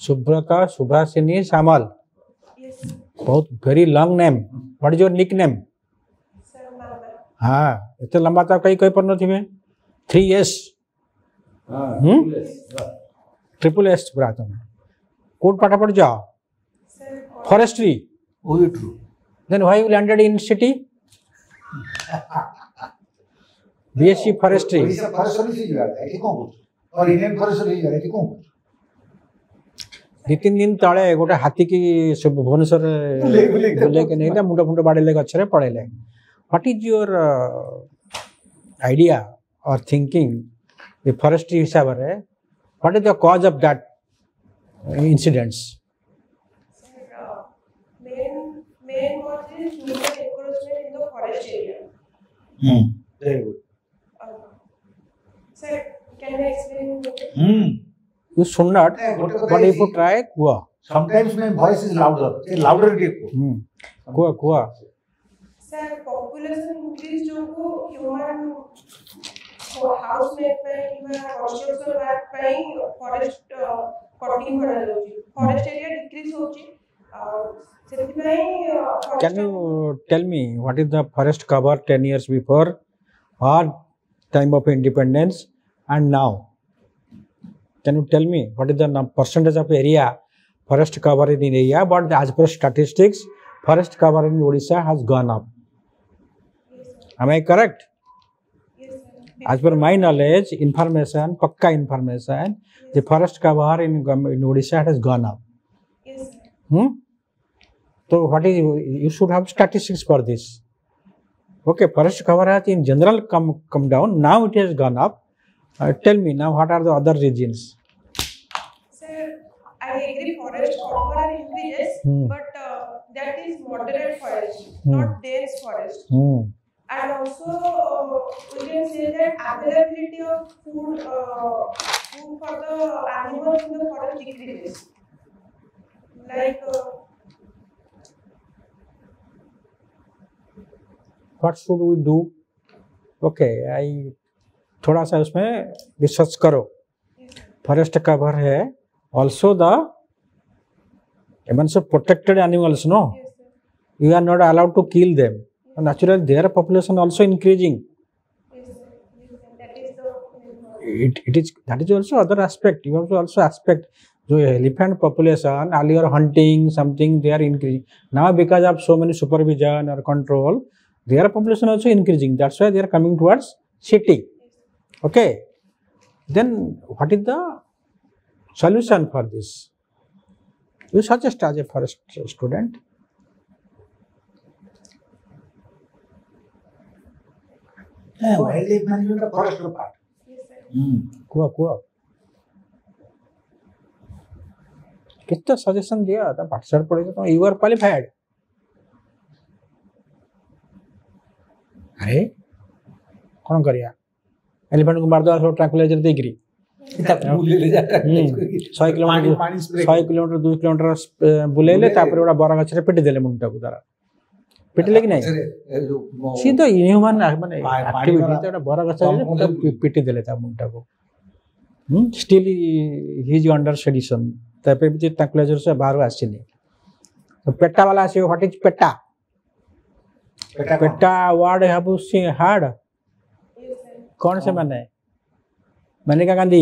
सुब्रता सुभाषिनी सामल बहुत very long name what your nick name हाँ इतने लंबा तो था कहीं कोई पर थी मैं। थ्री एस ट्रिपल एस बुरा तो तुम कोर्ट पाठा पढ़ जाओ। Forestry पढ़ जाओ Sir, forestry Oh, you true. Then why you landed in city BSc forestry Odisha forester ହେଇଯିବାର ଏଠି କ'ଣ କରୁଛୁ और ଇଣ୍ଡିଆନ୍ ଫରେଷ୍ଟର ହେଇଯିବାର ଏଠି କ'ଣ କରୁଛୁ ଦି ତିନି ଦିନ ତଳେ ଗୋଟେ ହାତୀକି ସବୁ ଭୁବନେଶ୍ୱରରେ ବୁଲେଇ ବୁଲେଇ ବୁଲେଇକି ନେଇଲେ ମୁଣ୍ଡ ଫୁଣ୍ଡ ବାଡ଼େଇଲେ ଗଛରେ ପଳେଇଲେ what is your idea or thinking a forestry ହିସାବରେ what is the cause of that incidents Very good Uh, sir, can I explain? You should not uh, ଗୋଟେ କଥା ବଟ୍ ଇଫ୍ ୟୁ ହେଇଛି। ଟ୍ରାଏ କୁହ sometimes my voice is louder ସେ ଲାଉଡର ଟିକେ କୁହ ହୁଁ, କୁହ କୁହ Sir, population increase ଯୋଗୁ human house made ପାଇଁ କିମ୍ବା construction work ପାଇଁ forest uh, cutting କରାଯାଉଛି forest area decrease ହଉଛି ଆଉ ସେଥିପାଇଁ uh, Can you tell me what is the forest cover 10 years before or time of independence and now? Can you tell me what is the percentage of area forest cover in area? But as per statistics, forest cover in Odisha has gone up. Am I correct? As per my knowledge, information, pakka information, the forest cover in, in Odisha has gone up. Hmm? So what is you should have statistics for this. Okay, forest cover has in general come come down. Now it has gone up. Uh, tell me now what are the other regions? Sir, I agree forest cover are increases, Hmm. but uh, that is moderate forest, Hmm. not dense forest. Hmm. And also, uh, we can say that availability of food, uh, food for the animals in the forest decreases. Like, uh, What should we do? Okay, I थोड़ा सा उसमें research करो. Forest cover है also the सब protected animals no naturally their population also increasing Yes, sir. Yes, sir. That is the. it, it is that is also other aspect you have to also aspect जो elephant population earlier hunting something they are increasing. Now because of so many supervision or control their population also increasing. That's why they are coming towards city. Okay. Then what is the solution for this? You suggest as a first, student. Yeah, wildlife management of forest part. Yes, sir. Mm. Suggestion ଦିଅ ତମେ ପାଠଶାଠ ପଢ଼ିଛ ତମେ you R qualified ଆରେ କ'ଣ କରିବା ଏଲିଫେଣ୍ଟକୁ ମାରିଦେବା ସବୁ tranquilliser ଦେଇକିରି ତାକୁ ବୁଲେଇଲେ ଯାତ୍ରା ହୁଁ। ଶହେ କିଲୋମିଟର ପାଣି ସ୍ପ୍ରେ ଶହେ କିଲୋମିଟର ଦୁଇ କିଲୋମିଟର ସ୍ପ- ବୁଲେଇଲେ ତାପରେ ଗୋଟେ ବର ଗଛରେ ପିଟି ଦେଲେ ମୁଣ୍ଡଟାକୁ ତାର ପିଟିଲେ କି ନାହିଁ ସିଏ ତ ଇନହ୍ୟୁମାନ ମାନେ ପାଣି ଆକ୍ଟିଭିଟି ମରା- ଗୋଟେ ବର ଗଛ ତମକୁ ପୁରା ଯୋଉ- ପି- ପିଟି ଦେଲେ ତା ମୁଣ୍ଡଟାକୁ ଷ୍ଟିଲ୍ ହିଜ୍ ଅଣ୍ଡର ସେଡିସନ୍ ତାପରେ ବି ତାଙ୍କୁ ସେ ବାହାରୁ ଆସିନି ତ ପେଟା ବାଲା ଆସିବ what is PETA PETA ward ହାବୁ C hard Yes, sir. କ'ଣ ସେମାନେ Maneka Gandhi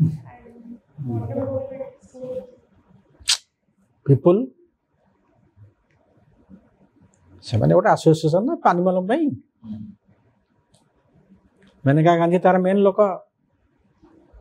And water movement, food. People ସେମାନେ ଗୋଟେ ଆସୋସିଏସନ୍ ନା ଆନିମଲ ପାଇଁ ମେନକା ଗାନ୍ଧୀ ତାର ମେନ୍ ଲୋକ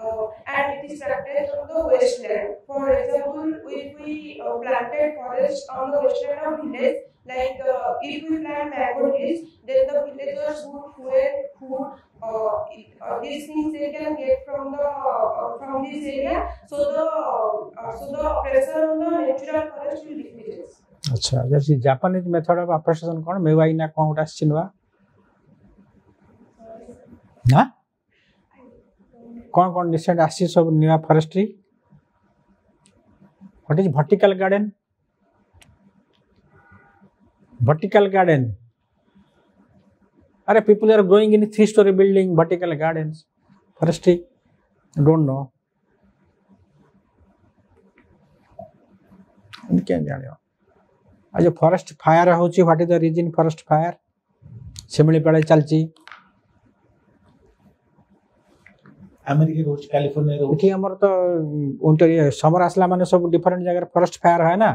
uh, and it is planted on the wasteland. For example, if we uh, planted forest on the wasteland of village, like uh, if we plant mango trees, then the villagers would fuel food. Uh, uh, these things they can get from the uh, from this area. So the uh, so the pressure on the natural forest will decrease. अच्छा जैसे Japanese method of appreciation कौन Miyawaki ना कौन गोटा छिनवा ना कौन कौन recent आब नया forestry what is vertical garden vertical garden अरे people are going in three story building vertical garden forestry don't know क्या फायर हो? What is the reason forest fire सेमिपाड़े चलती আমেরিকা রয়েছে ক্যালিফোর্নিয়া রয়েছে আমার তো উল্টো সমর আসলা মানে সব ডিফারেন্ট জায়গার ফরেস্ট ফায়ার হয় না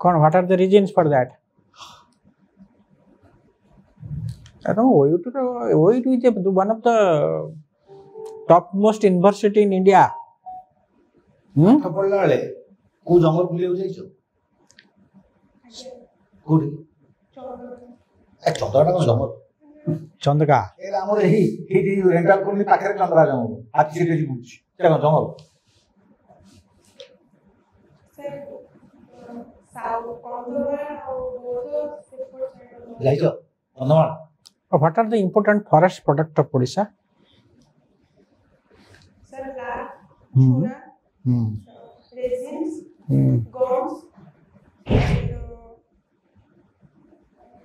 কোন what are the reasons for that এবং OUAT OUAT is one of the top most university in India hmm পড়লা বেলে কেউ জঙ্গল বুলিয়াও যাইছো কোটি চন্দ্রটা কোন জঙ্গল କଣ ଜଙ୍ଗଲ ଚନ୍ଦକା ଏ ଆମର ଏଇ ଏଇଠି ରେଣ୍ଟାଲ କଲୋନୀ ପାଖରେ ଚନ୍ଦ୍ରା ଜଙ୍ଗଲ ହାତୀ ସେଠି ଆସି ବୁଲୁଛି ସେଟା କଣ ଜଙ୍ଗଲ Sir, uh, South Condola ଆଉ ବୌଦ୍ଧ ସେପଟ side ଯାଇଛ Kandhamal what are the important forest product of Odisha Sir, lac, Hmm. chura, resins, gums, and uh,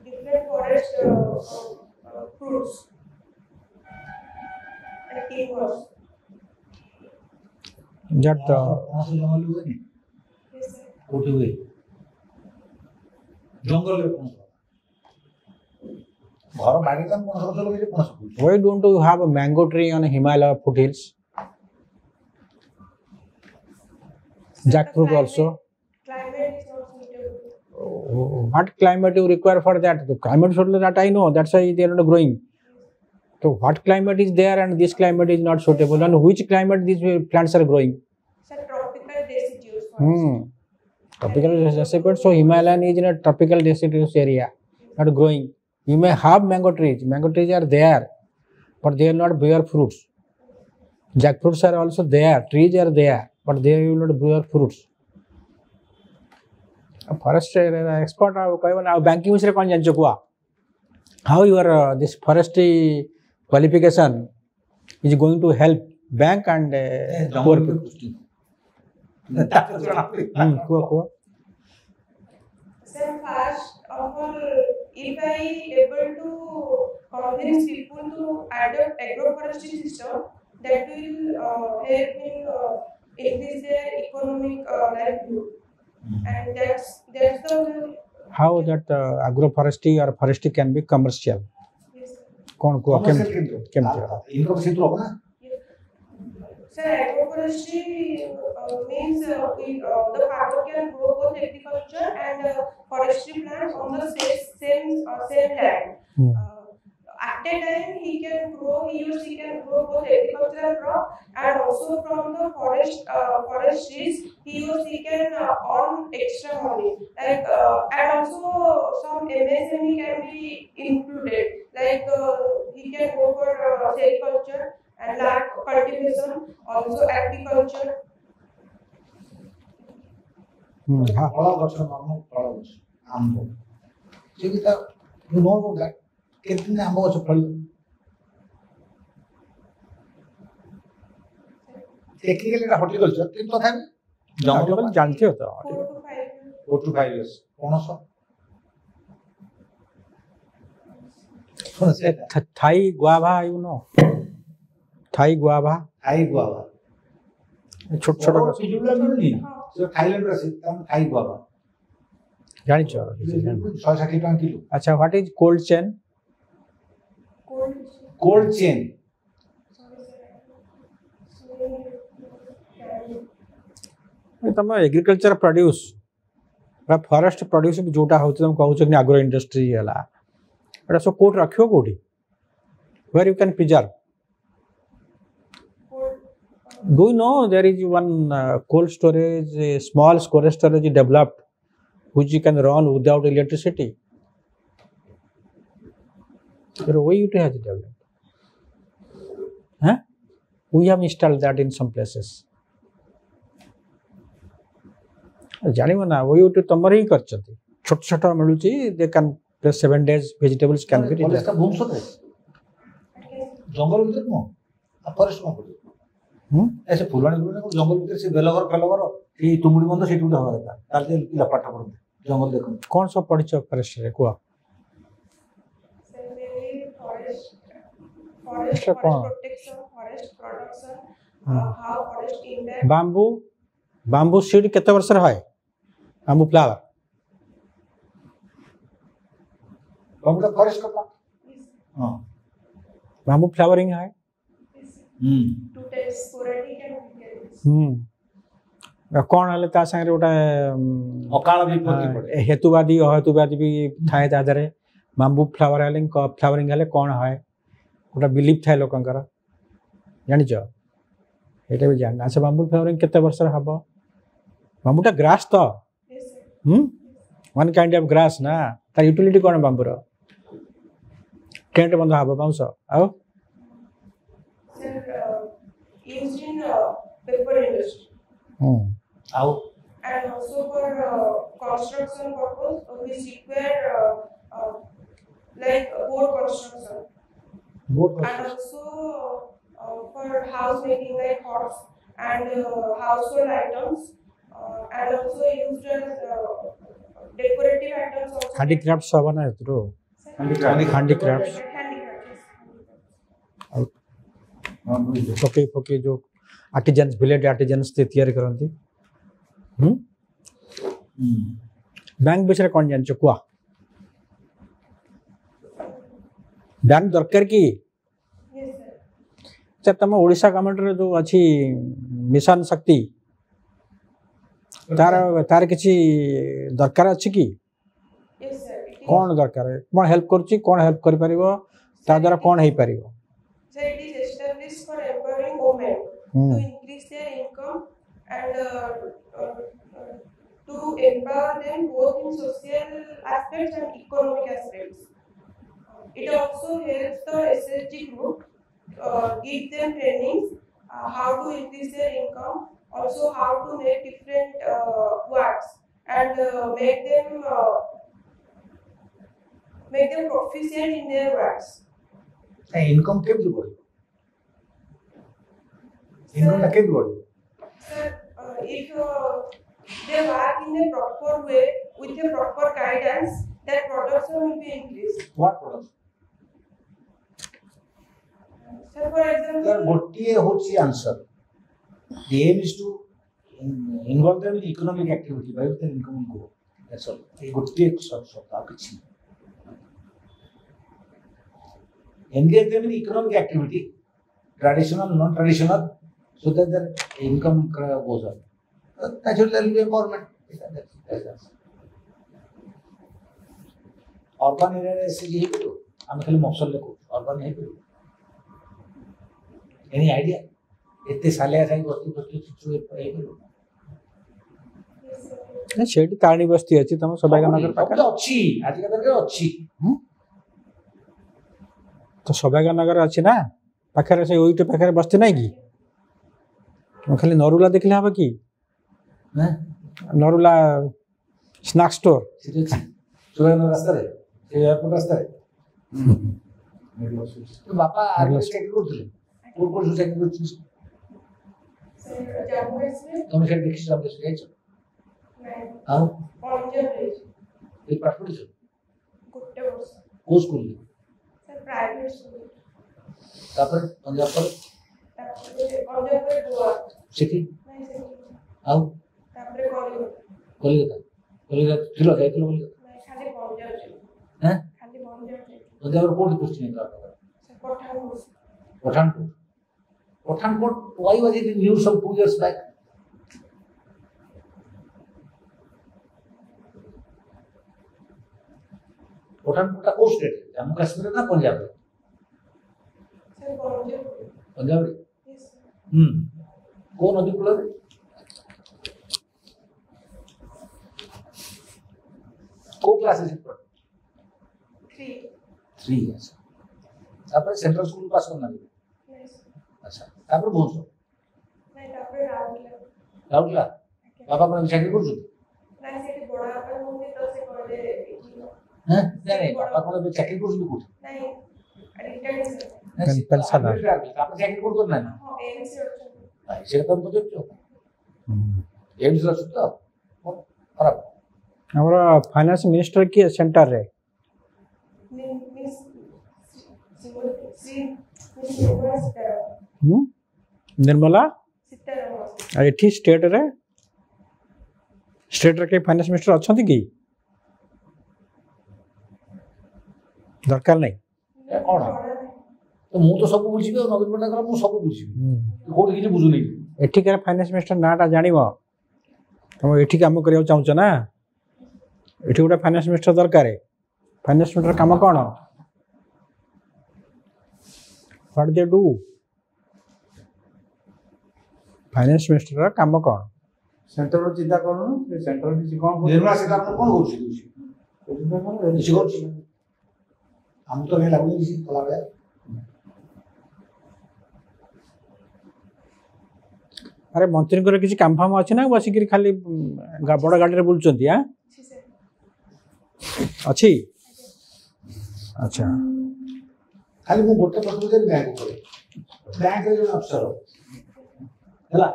different forest uh, uh, uh, fruits and papers. That the কোটি হয়ে জঙ্গলে ঘর বাইরে কাম why don't you have a mango tree on a himalaya foothills? Jackfruit also. What climate you require for that the climate should that i know that's why they are not growing so what climate is there and this climate is not suitable and which climate these plants are growing Sir, tropical deciduous forest. hmm. tropical deciduous so himalayan is in a tropical deciduous area not growing you may have mango trees mango trees are there but they will not bear fruits jackfruits are also there trees are there but they will not bear fruits forest expert ଆଉ କହିବ ନା ଆଉ banking ବିଷୟରେ କ'ଣ ଜାଣିଛ କୁହ how your this forestry qualification is going to help bank and poor ଜଙ୍ଗଲରେ ପୁଷ୍ଟି ତାପରେ ଜଣା ପଡିବ। କୁହ କୁହ Sir, first of all, if I able to convince people to adopt agroforestry system, that will uh, help in uh, increase their economic uh, livelihood, Mm-hmm. and that's that's the how that uh, agroforestry or forestry can be commercial? Yes, कौन को केम केम इनको भी सिंधु होगा sir agroforestry means the farmer can grow both agriculture and forestry plants on the same same land at a time he can grow, he used, he can grow both agricultural crop and also from the forest, uh, forest trees, he used, he can uh, earn extra money. Like, uh, and also some MSME can be included. Like, uh, he can go for uh, agriculture and like cultivation, also agriculture. Hmm. All of of. You know that कितने अमोघ फल technically এটা horticulture কিন্তু তথাপি জঙ্গল জানতে হতো four two five years পনেরোশো Thai guava you know Thai guava Thai guava ছোট ছোট যেগুলো মিলুনি সেটা থাইল্যান্ডের আছে তার থাই গুয়াভা জানিছ ছয় ষাট টাকা কিলো আচ্ছা what is cold chain cold chain तुम एग्रिकलचर प्रड्यूस फरेस्ट प्रड्यूस जोटा हूँ आग्रो इंडस्ट्री है सब कौट रख Kaut where you can preserve do know there is one cold storage small cold storage develop हुई you can run without electricity There way it has developed huh? we have installed that in some places ଜାଣିବ ନା OUT ତମର ହିଁ କରିଛନ୍ତି ଛୋଟ ଛୋଟ ମିଳୁଛି they can plus seven days vegetables can be କଲେଜଟା ଭୁବନେଶ୍ୱରରେ ଜଙ୍ଗଲ ଭିତରେ ନୁହଁ ଆଉ ଫରେଷ୍ଟ କଣ କରିବ ହୁଁ ଏ ସେ ଫୁଲବାଣୀ ଫୁଲବାଣୀ କଣ ଜଙ୍ଗଲ ଭିତରେ ସେ ବେଲଘର ଫେଲଘର ଏଇ ତୁମୁଡ଼ି ବନ୍ଧ ସେଇଠି ଗୋଟେ ହବା କଥା ତାହେଲେ ସେ ପିଲା ପାଠ ପଢନ୍ତି ଜଙ୍ଗଲ ଦେଖନ୍ତି କ'ଣ ସବୁ ପଢିଛ ଫରେଷ୍ଟରେ କୁହ forest, Extra forest protection, forest production, uh, how forest impact. Bamboo, bamboo seed कितने वर्ष रहा है? Bamboo flower. Bamboo forest का plant. हाँ. Bamboo flowering है. हम्म. To taste sporadic and हम्म. କ'ଣ ହେଲେ ତା ସାଙ୍ଗରେ ଗୋଟେ ଅକାଳ ବିପତ୍ତି ହେତୁବାଦୀ ଅହେତୁବାଦୀ ବି ଥାଏ ତା ଦେହରେ ବାମ୍ବୁ ଫ୍ଲାୱାର ହେଲେ ଫ୍ଲାୱାରିଂ ହେଲେ କ'ଣ ହଏ ଗୋଟେ ବିଲିଫ୍ ଥାଏ ଲୋକଙ୍କର ଜାଣିଛ ଏଇଟା ବି ଜାଣିନା ଆଚ୍ଛା ବାମ୍ବୁ ଫ୍ଲାୱାରିଂ କେତେ ବର୍ଷର ହବ ବାମ୍ବୁଟା ଗ୍ରାସ୍ ତ Yes, sir. ହୁଁ ୱାନ୍ କାଇଣ୍ଡ ଅଫ୍ ଗ୍ରାସ୍ ନା ତାର ୟୁଟିଲିଟି କ'ଣ ବାମ୍ବୁର ଟେଣ୍ଟ ବନ୍ଧା ହବ ବାଉଁଶ ଆଉ Sir, uh, used in uh, paper industry ହୁଁ ଆଉ and also for uh, construction purpose, uh, which require uh, uh, like board construction. ବହୁତ and also uh, for house making like pots and uh, household items uh, and also used as uh, decorative items also. ହାଣ୍ଡିକ୍ରାଫ୍ଟସ୍ ହବ ନା ଏଥିରୁ Handicraft. ହାଣ୍ଡିକ୍ରାଫ୍ଟସ୍ Handicrafts, yes. ହଁ, ବୁଝିଲି। ପକେଇ ପକେଇ ଯେଉଁ ଆର୍ଟିଜାନ୍ସ village ଆର୍ଟିଜାନ୍ସ ତିଆରି କରନ୍ତି ହୁଁ ହୁଁ। ବ୍ୟାଙ୍କ ବିଷୟରେ କ'ଣ ଜାଣିଛ କୁହ ବ୍ୟାଙ୍କ ଦରକାର କି Yes, sir. ଆଚ୍ଛା ତମ ଓଡ଼ିଶା ଗଭର୍ଣ୍ଣମେଣ୍ଟର ଯେଉଁ ଅଛି ମିଶନ ଶକ୍ତି ତାର ତାର କିଛି ଦରକାର ଅଛି କି Yes, sir. It is, କ'ଣ ଦରକାର କ'ଣ ହେଲ୍ପ କରୁଛି କ'ଣ ହେଲ୍ପ କରିପାରିବ ତା ଦ୍ୱାରା କ'ଣ ହେଇପାରିବ sir, it is established for empowering women ହୁଁ to increase their income and uh, uh, uh, to empower them both in social aspects and economic aspects. It also helps the SSG group uh, give them trainings uh, how to increase their income, also how to make different uh, works and uh, make them uh, make them proficient in their works. Hey, income बढ़ Income ना Sir, बढ़ if uh, they work in a proper way with a proper guidance that production will be increased. What production ଗୋଟିଏ ହେଉଛି answer the aim is to involve them in economic activity by their income grow that's all ଏଇ ଗୋଟିଏ ସର୍ତ ଆଉ କିଛି engage them in economic activity traditional, non-traditional, so that their income uh, goes up. Uh, Naturally, there will be empowerment. That's- that's- that's- urban ଏରିଆରେ SHG ହେଇପାରିବ ଆମେ ଖାଲି ମଫସଲରେ କହୁଛୁ urban ହେଇପାରିବ ଏନି ଆଇଡ଼ିଆ ଏତେ ସାଲିଆ ସାହି ବସ୍ତି ବସ୍ତି କିଛି ହେଇପାରିବ yes, sir. ନା, ସେଇଠି ତାରିଣୀ ବସ୍ତି ଅଛି ତମ ସୌଭାଗ୍ୟନଗର ପାଖରେ ସବୁଠି ଅଛି ଆଜିକା ତାରିଖରେ ଅଛି ତ ସୌଭାଗ୍ୟନଗର ଅଛି ନା ପାଖରେ ସେ ଓଇଟି ପାଖରେ ବସ୍ତି ନାହିଁ କି ତମେ ଖାଲି ନରୁଲା ଦେଖିଲେ ହବ କି ନା ନରୁଲା ସ୍ନାକ୍ ଷ୍ଟୋର ସେଠି ଅଛି ସୁରେନ୍ଦ୍ର ରାସ୍ତାରେ ସେ ଏୟାରପୋର୍ଟ ରାସ୍ତାରେ ତୋ ବାପା ଆର୍ମିରେ ଚାକିରି କରୁଥିଲେ କୋଉଠି କୋଉଠି ସବୁ ଚାକିରି କରୁଛନ୍ତି Sir, Jammu Kashmir, ତମେ ସେଠି ଦେଖିଛ ଆମେ ସେଠି ଯାଇଛ nine, ଆଉ Punjab region, ଏଇ ପାଠ ପଢିଛ ଗୋଟେ ବର୍ଷ। କୋଉ ସ୍କୁଲରେ Sir, private school, ତାପରେ ପଞ୍ଜାବ ପରେ ତାପରେ ପଞ୍ଜାବରେ ଗୋଆ, ସେଠି ନାଇଁ ସେଠି, ଆଉ ତାପରେ କଲିକତା, କଲିକତା କଲିକତା ଥିଲ ଯାଇଥିଲ କଲିକତା ନାଇଁ ଖାଲି ପଞ୍ଜାବ ছিল, হ্যাঁ ଖାଲି ପଞ୍ଜାବ ছিল। ପଞ୍ଜାବର କୋଉଠି ପୋଷ୍ଟିଂ ହେଇଥିଲା ଆପଣଙ୍କର Sir, Pathankot, Pathankot, why was it in news some two years back? पठानकोटটা কোন স্টেট জম্মু কাশ্মীরে Punjab. পাঞ্জাবে পাঞ্জাবে হুম কোন নদী কূলে को class is important Three. Three yes. आपने सेंट्रल स्कूल पास करना Yes. अच्छा ତାପରେ ପହଞ୍ଚ ରାଉରକେଲା ବାପା କଣ ଚାକିରି କରୁଛନ୍ତି ବାପା କଣ ଏବେ ଚାକିରି କରୁଛନ୍ତି କୋଉଠି ଚାକିରି କରୁଛନ୍ତି ନା ସେଟା ତମେ ପଚାରୁଛ ଏମ୍ସରେ ଅଛନ୍ତି ତ ଖରାପ ଆମର ଫାଇନାନ୍ସ ମିନିଷ୍ଟର କିଏ ସେଣ୍ଟରରେ ହୁଁ ନିର୍ମଲା ସୀତାରାମନ ଆଉ ଏଠି ଷ୍ଟେଟରେ ଷ୍ଟେଟରେ କେହି ଫାଇନାନ୍ସ ମିନିଷ୍ଟର ଅଛନ୍ତି କି ଦରକାର ନାହିଁ ଏ କଣ? ତ ମୁଁ ତ ସବୁ ବୁଝିବି ଆଉ ନବୀନ ପଟ୍ଟନାୟକର ମୁଁ ସବୁ ବୁଝିବି ତୁ କୋଉଠି କିଛି ବୁଝୁନି ଏଠିକାର ଫାଇନାନ୍ସ ମିନିଷ୍ଟର ନାଁଟା ଜାଣିବ ତମ ଏଠି କାମ କରିବାକୁ ଚାହୁଁଛ ନା ଏଠି ଗୋଟେ ଫାଇନାନ୍ସ ମିନିଷ୍ଟର ଦରକାର ଫାଇନାନ୍ସ ମିନିଷ୍ଟର କାମ କ'ଣ what De do finance minister କାମ କ'ଣ ସେଣ୍ଟର ଚିନ୍ତା କରୁନୁ ସେ ସେଣ୍ଟର କିଛି କ'ଣ କରୁଛି? ନିର୍ମଳା ସୀତାରାମନ କ'ଣ କରୁଛି କିଛି ଚିନ୍ତା କର, କିଛି କରୁଛି ଆମକୁ ତ କାହିଁ ଲାଗୁନି କିଛି କଲା ଭଳିଆ ଆରେ ମନ୍ତ୍ରୀଙ୍କର କିଛି କାମ ଫାମ ଅଛି ନା ବସିକିରି ଖାଲି ଉଁ, ଗା- ବଡ଼ ଗାଡ଼ିରେ ବୁଲୁଛନ୍ତି ଆଁ ଅଛି sir. ଅଛି ଆଚ୍ଛା ଖାଲି ମୁଁ ଗୋଟେ ପ୍ରଶ୍ନ ପଚାରି ବ୍ୟାଙ୍କ ଉପରେ ବ୍ୟାଙ୍କରେ ଜଣେ ଅଫିସର ହେଲା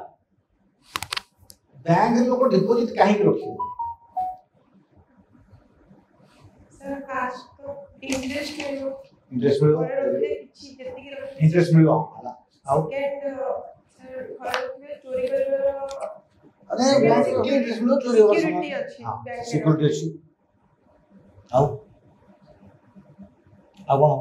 ବ୍ୟାଙ୍କରେ ଲୋକ ଡିପୋଜିଟ୍ କାହିଁକି ରଖିବେ Sir, first ତ interest ମିଳିବ ଇଣ୍ଟରେଷ୍ଟ ମିଳିବ ଘରେ ରଖିଲେ କିଛି ଯେତିକି ରଖିଲେ ଇଣ୍ଟରେଷ୍ଟ ମିଳିବ ହେଲା ଆଉ Second, sir, ଘରେ ରଖିଲେ ଚୋରି କରିବାର अरे बैंक की इंटरेस्ट मिलो चोरी होगा Security ଅଛି ବ୍ୟାଙ୍କରେ। सिक्योरिटी अच्छी आओ ଆଉ କ'ଣ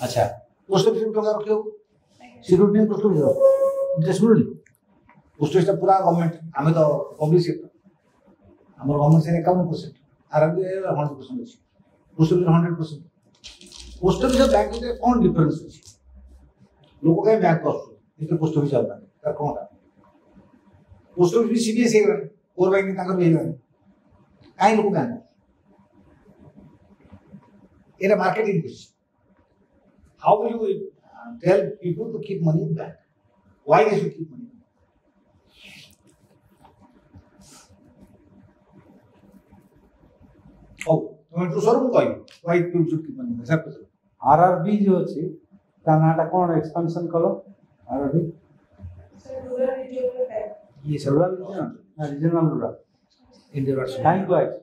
अच्छा उसको फ़िल्म क्यों रखे हो सिक्योरिटी में उसको भी रखो इंटरेस्ट मिलूनी उसको इसका पूरा गवर्नमेंट हमें तो पब्लिक सेक्टर हमारे गवर्नमेंट से इक्यावन परसेंट आरबी हंड्रेड परसेंट अच्छी। Post office hundred percent post office और बैंक में कौन डिफरेंस अच्छी लोग कहीं बैंक कर इतने पोस्ट ऑफ़िस चलना है। कौन पोस्ट ऑफ़िस भी सीबीएस होगा और बैंक ताकर भी होगा कहीं लोग bank କୋର ବ୍ୟାଙ୍କିଂ ତାଙ୍କର ବି ହେଇଗଲାଣି କାହିଁ ଲୋକ ବ୍ୟାଙ୍କ ଏଇଟା marketing question. How will you uh, tell people to keep money in bank? Why they should keep money? in bank? ହଉ ତୁମେ ଏଠୁ ସର ମୁଁ କହିବି why people should keep money in bank? Sir ପଚାର ଆର୍ଆର୍ବି ଯୋଉ ଅଛି ତା ନାଁଟା କ'ଣ ଏକ୍ସପାନସନ୍ କଲ RRB Sir, rural regional bank. ଇଏ ରୁରାଲ ରିଜନାଲ ରୁରାଲ ଇଣ୍ଡିଆ କାହିଁକି କୁହାଯାଇଛି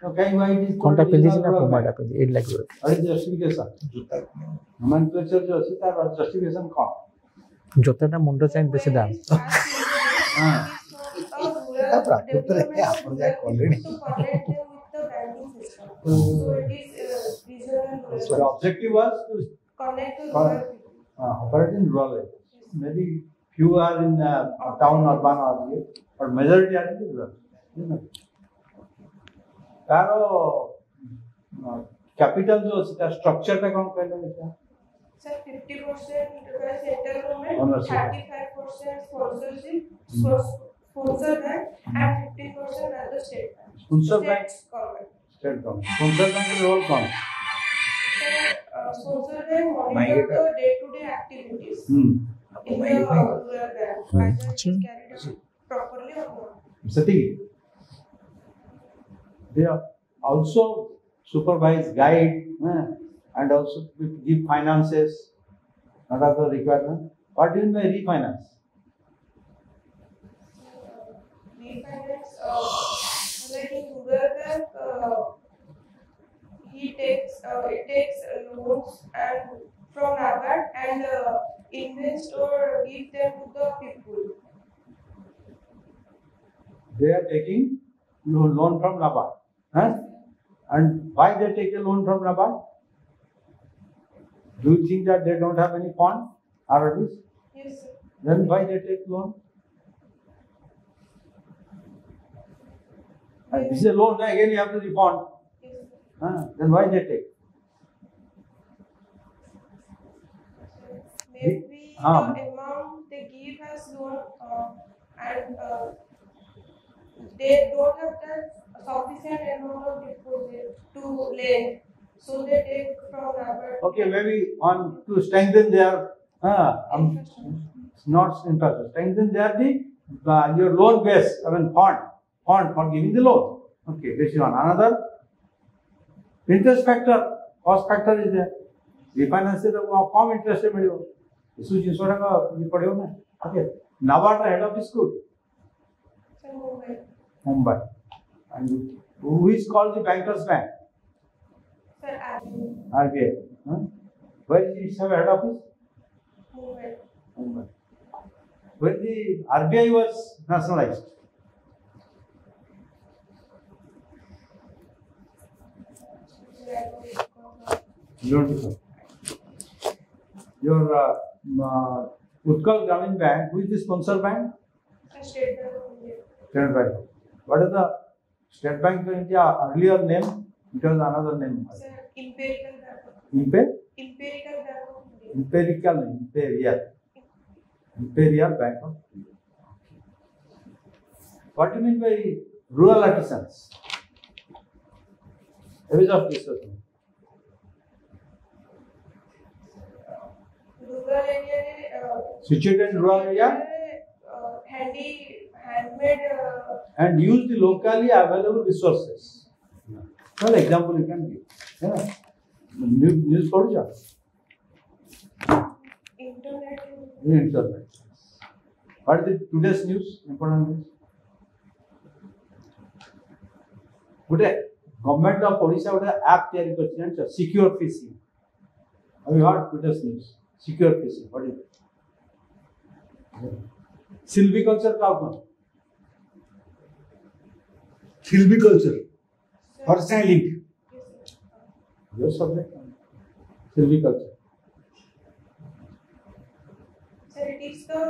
કોન્ટેક્ટ પેજીસ ના ફોર્મેટ આપી દે એટલે લાગ્યું અરે જસ્ટિફિકેશન નોમેનક્લેચર જો છે તાર જસ્ટિફિકેશન કોણ જોતાના મુંડો ચાઈન બેસે દામ હા આ પ્રાપ્ત રહે આપણે જાય already So it is visual. So the objective was to connect to rural people. Uh, operate in rural areas. Yes. Maybe few are in uh, town, urban area, but majority are in rural. You know. ତାର capital ଯୋଉ ଅଛି ତାର ଷ୍ଟ୍ରକ୍ଚରଟା କ'ଣ କହିଲେ ଦେଖିବା Ownership. Sponsor bank state government sponsor ବ୍ୟାଙ୍କର roll କ'ଣ Sponsor bank monitor the day-to-day activities. ହୁଁ in the uh, rural bank. Whether it is carried out properly or not. ସେତିକି They are also supervise, guide, and also give finances. Not other requirement. What do you mean by refinance? Refinance, uh, like in Google, uh, He takes uh, it takes loans and from NABARD and uh, invest or give them to the people. They are taking loan from NABARD. Huh? And why they take a loan from NABARD? Do you think that they don't have any fund, RRBs? Yes, sir. Then why they take loan? And this is a loan, again you have to refund. Yes. Huh? Then why they take? Maybe Ah. the amount they give as loan uh, and uh, they don't have that sufficient amount of deposit to lend. So they take from rubber. Okay, maybe on to strengthen their uh, um, not interest. Strengthen their the uh, your loan base. I mean fund fund for giving the loan. Okay, this is one another interest factor. Cost factor is there. Refinance is the form interest rate. इस चीज़ सो रहा ये पढ़े हो ना okay NABARD head head office mumbai mumbai and who is called the bankers bank Sir, Avenue. RBI huh? where is its head office Mumbai. Mumbai. When the RBI was nationalized, don't. Your uh, uh, Utkal Gramin Bank, who is the sponsor bank? State Bank. State Bank. What is the State Bank of India earlier name? It was another name. Sir, Empirical Bank? Empirical. Empirical, Imperial. Imperial Bank of India. What do you mean by rural artisans? Areas of discussion. Rural area uh, Situated in rural area uh, handy uh, and use the locally available resources. For yeah. example, you can give. Yeah. News, news for you. Internet. Internet. What is today's news? Important news. ଗୋଟେ government of Odisha ଗୋଟେ app ତିଆରି କରିଛି ଜାଣିଛ secure fishing ଆଉ hot today's news secure fishing hot silviculture କାଉ କ'ଣ silviculture कौन Silviculture. Your subject silviculture So it is the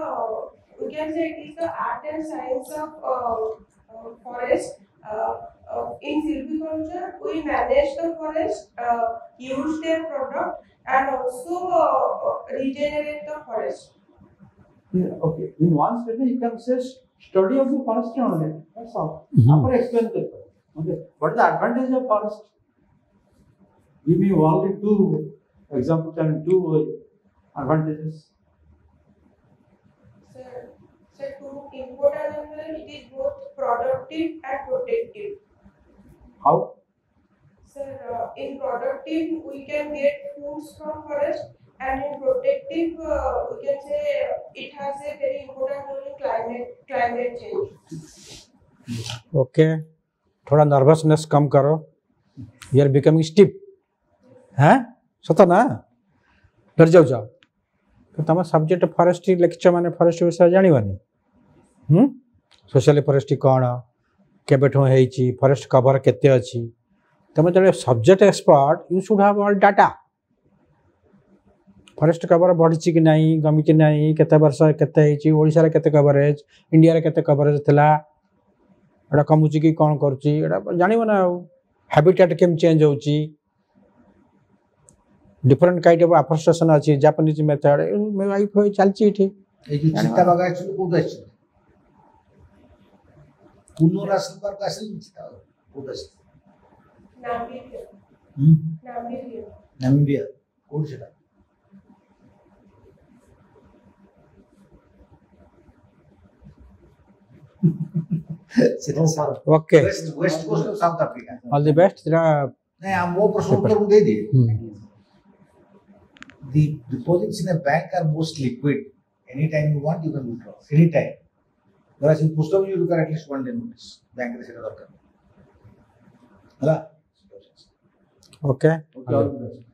we can say it is the art and science of uh, uh, forest. Uh, uh, in silviculture, we manage the forest, uh, use their product, and also uh, uh, regenerate the forest. Yeah, okay. In one statement, you can say study of the forest only. That's all. Mhm. After explain the Okay. What is the advantage of forest? Give me only two examples and two advantages. So, so to important animal, it is both productive and protective. How? Sir, uh, in productive, we can get foods from forest, and in protective, uh, we can say it has a very important role in climate climate change. Okay थोड़ा nervousness कम करो। You are becoming steep हैं? सत ना। डर जाऊ जाओ। तो तुम सब्जेक्ट फरेस्ट लेक्च मैंने फरेस्ट विषय जानवानी। हम्म? सोशल फरेस्ट कौन? फरेस्ट कवर अच्छी तुम subject expert you should have all data forest cover बढ़ी कि नाई गमी कि नाई के बर्ष केशार केवरेज इंडिया के कवरेज था कमुच कि कौन कर जानवना हैबिटेट केम चेंज हो डिफरेंट कई टाइप अच्छी जापानीज मेथड चलती नामीबिया नामीबिया कौन सा okay west coast South Africa all the best जरा नहीं हम वो प्रश्न उत्तर दे दिए the deposits in a bank are most liquid. Anytime you want, you can withdraw. Anytime. Whereas in post office, you require at least one day notice. Bank receipt or company. Hello? Okay. okay. okay.